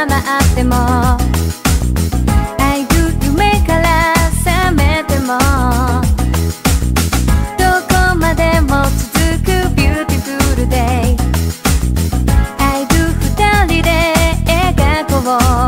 ままあっても。愛ぐ夢から覚めても。どこまでも続くビューティフルデイ。愛ぐ二人で描こう。